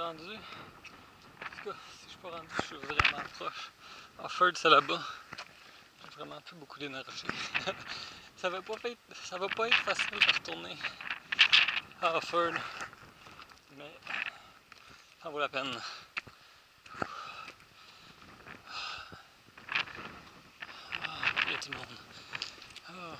rendu. En tout cas, si je suis pas rendu, je suis vraiment proche. Offord, c'est là-bas. J'ai vraiment plus beaucoup d'énergie. ça va pas être, ça va pas être facile de retourner à Offord. Mais ça vaut la peine. Ah, il y a tout le monde. Ah.